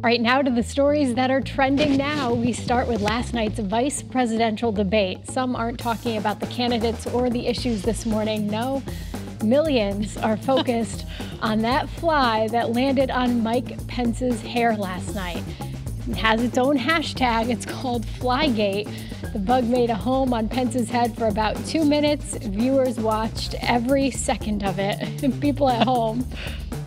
Right now to the stories that are trending now. We start with last night's vice presidential debate. Some aren't talking about the candidates or the issues this morning. No, millions are focused on that fly that landed on Mike Pence's hair last night. It has its own hashtag. It's called Flygate. The bug made a home on Pence's head for about two minutes. Viewers watched every second of it. People at home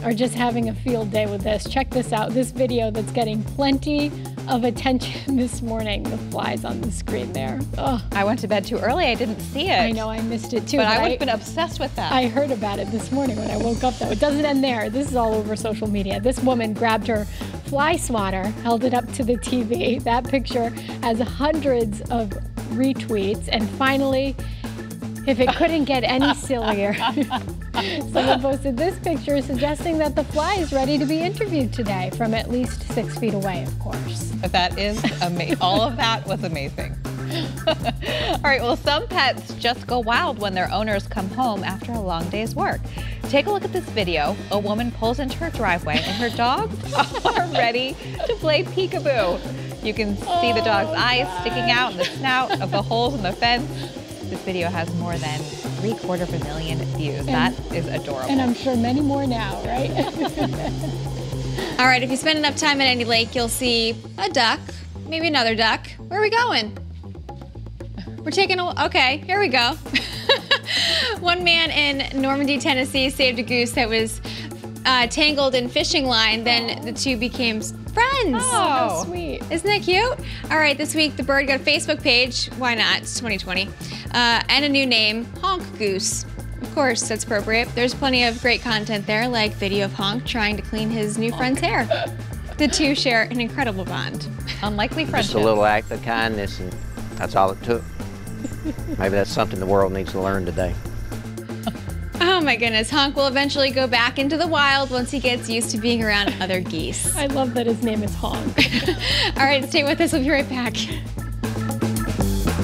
are just having a field day with this. Check this out. This video that's getting plenty of attention this morning. The flies on the screen there. Oh. I went to bed too early. I didn't see it. I know I missed it too. But, but I would have been obsessed with that. I heard about it this morning when I woke up though. It doesn't end there. This is all over social media. This woman grabbed her fly swatter, held it up to the TV. That picture has hundreds of retweets. And finally, if it couldn't get any sillier, someone posted this picture suggesting that the fly is ready to be interviewed today from at least six feet away, of course. That is amazing. All of that was amazing. All right, well, some pets just go wild when their owners come home after a long day's work. Take a look at this video. A woman pulls into her driveway and her dogs are ready to play peekaboo. You can see the dog's eyes sticking out in the snout of the holes in the fence. This video has more than three quarter of a million views. And, that is adorable. And I'm sure many more now, right? All right, if you spend enough time at any lake, you'll see a duck, maybe another duck. Where are we going? We're taking a, okay, here we go. One man in Normandy, Tennessee saved a goose that was uh, tangled in fishing line. Then the two became friends. Oh, sweet. Isn't that cute? All right, this week the bird got a Facebook page. Why not? It's 2020. Uh, and a new name, Honk Goose. Of course, that's appropriate. There's plenty of great content there, like video of Honk trying to clean his new friend's hair. The two share an incredible bond. Unlikely friendship. Just a little act of kindness, and that's all it took. Maybe that's something the world needs to learn today. Oh my goodness, Honk will eventually go back into the wild once he gets used to being around other geese. I love that his name is Honk. All right, stay with us. We'll be right back.